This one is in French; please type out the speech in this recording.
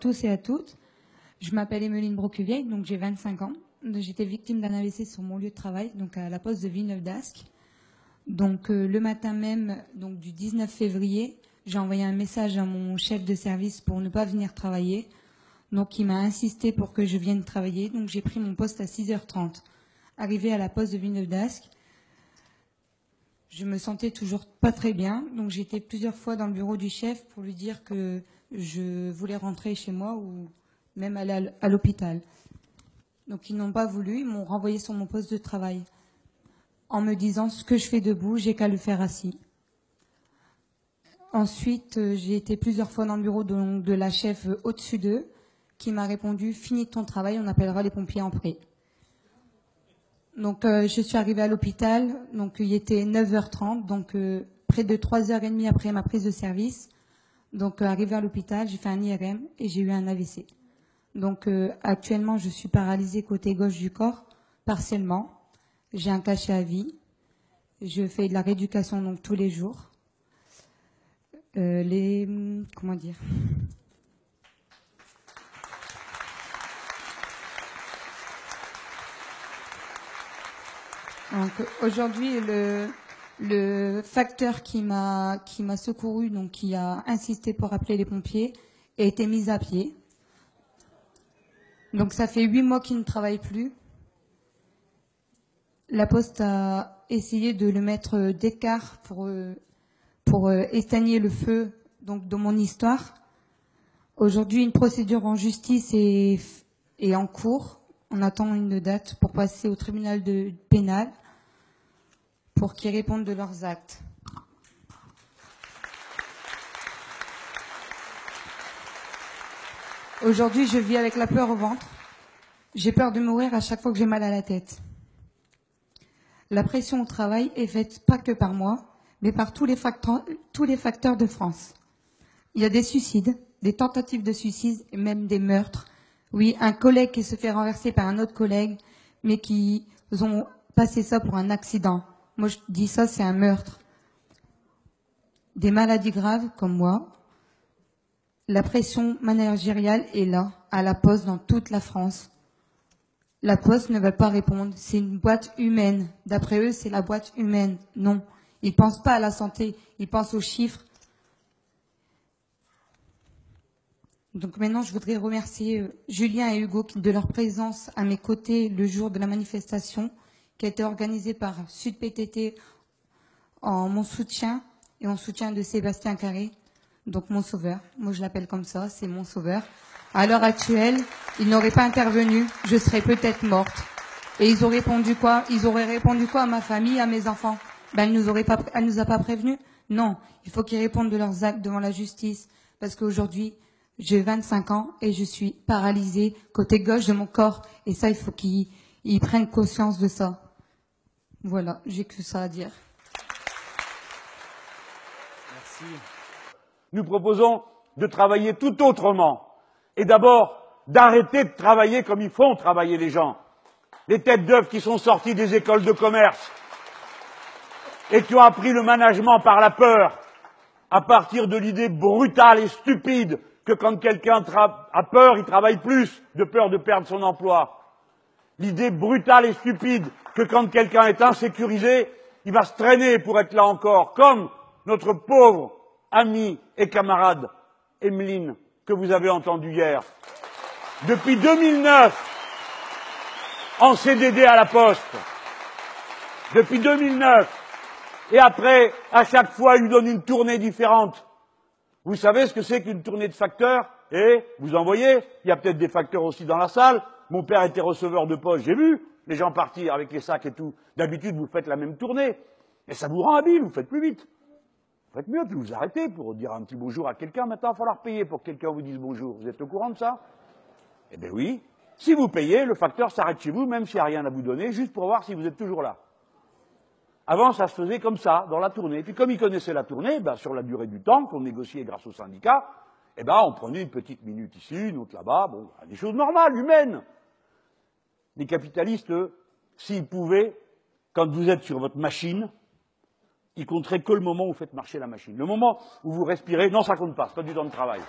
tous et à toutes. Je m'appelle Emeline Brocuvier, donc j'ai 25 ans. J'étais victime d'un AVC sur mon lieu de travail, donc à la poste de Villeneuve d'Ascq. Donc euh, le matin même, donc du 19 février, j'ai envoyé un message à mon chef de service pour ne pas venir travailler. Donc il m'a insisté pour que je vienne travailler. Donc j'ai pris mon poste à 6h30. Arrivé à la poste de Villeneuve d'Ascq, je me sentais toujours pas très bien. Donc j'étais plusieurs fois dans le bureau du chef pour lui dire que je voulais rentrer chez moi ou même aller à l'hôpital. Donc ils n'ont pas voulu, ils m'ont renvoyé sur mon poste de travail en me disant ce que je fais debout, j'ai qu'à le faire assis. Ensuite, euh, j'ai été plusieurs fois dans le bureau de, la chef euh, au-dessus d'eux qui m'a répondu Finis ton travail, on appellera les pompiers en prêt. Donc euh, je suis arrivée à l'hôpital, donc il était 9h30, donc euh, près de 3h30 après ma prise de service. Donc euh, arrivée à l'hôpital, j'ai fait un IRM et j'ai eu un AVC. Donc actuellement, je suis paralysée côté gauche du corps, partiellement. J'ai un cachet à vie. Je fais de la rééducation donc tous les jours. Les comment dire? Aujourd'hui, le, facteur qui m'a qui m'a secouru, donc qui a insisté pour appeler les pompiers, a été mis à pied. Donc ça fait huit mois qu'il ne travaille plus. La Poste a essayé de le mettre d'écart pour pour éteigner le feu donc de mon histoire. Aujourd'hui, une procédure en justice est, est en cours. On attend une date pour passer au tribunal de pénal pour qu'ils répondent de leurs actes. Aujourd'hui, je vis avec la peur au ventre. J'ai peur de mourir à chaque fois que j'ai mal à la tête. La pression au travail est faite pas que par moi, mais par tous les, facteurs, de France. Il y a des suicides, des tentatives de suicide et même des meurtres. Oui, un collègue qui se fait renverser par un autre collègue, mais qui ont passé ça pour un accident. Moi, je dis ça, c'est un meurtre. Des maladies graves comme moi. La pression managériale est là, à la poste dans toute la France. La poste ne va pas répondre. C'est une boîte humaine. D'après eux, c'est la boîte humaine. Non. Ils pensent pas à la santé. Ils pensent aux chiffres. Donc maintenant, je voudrais remercier euh, Julien et Hugo de leur présence à mes côtés le jour de la manifestation qui a été organisée par Sud PTT en mon soutien et en soutien de Sébastien Carré, donc mon sauveur. Moi, je l'appelle comme ça, c'est mon sauveur. À l'heure actuelle, il n'aurait pas intervenu, je serais peut-être morte. Et ils auraient répondu quoi? Ils auraient répondu quoi à ma famille, à mes enfants? Ben, elle nous pas, elle nous a pas prévenu. Non, il faut qu'ils répondent de leurs actes devant la justice, parce qu'aujourd'hui, j'ai 25 ans et je suis paralysée côté gauche de mon corps. Et ça, il faut qu'ils ils prennent conscience de ça. Voilà, j'ai que ça à dire. Nous proposons de travailler tout autrement. Et d'abord, d'arrêter de travailler comme ils font travailler les gens. Les têtes d'œuvre qui sont sorties des écoles de commerce et qui ont appris le management par la peur, à partir de l'idée brutale et stupide que quand quelqu'un a peur, il travaille plus, de peur de perdre son emploi. L'idée brutale et stupide que quand quelqu'un est insécurisé, il va se traîner pour être là encore, comme notre pauvre amie et camarade Emeline que vous avez entendu hier. Depuis 2009, en CDD à la Poste. Depuis 2009. Et après, à chaque fois, il lui donne une tournée différente. Vous savez ce que c'est qu'une tournée de facteurs? Et vous en voyez, il y a peut-être des facteurs aussi dans la salle. Mon père était receveur de poste, j'ai vu les gens partir avec les sacs et tout. D'habitude, vous faites la même tournée. Et ça vous rend habile, vous faites plus vite. Vous faites mieux, puis vous arrêtez pour dire un petit bonjour à quelqu'un. Maintenant, il va falloir payer pour que quelqu'un vous dise bonjour. Vous êtes au courant de ça? Eh bien oui. Si vous payez, le facteur s'arrête chez vous, même s'il n'y a rien à vous donner, juste pour voir si vous êtes toujours là. Avant, ça se faisait comme ça, dans la tournée. Puis comme ils connaissaient la tournée, ben, sur la durée du temps qu'on négociait grâce au syndicat, eh ben, on prenait une petite minute ici, une autre là-bas, bon, des choses normales, humaines. Les capitalistes, s'ils pouvaient, quand vous êtes sur votre machine, ils compteraient que le moment où vous faites marcher la machine. Le moment où vous respirez, non, ça compte pas, c'est pas du temps de travail.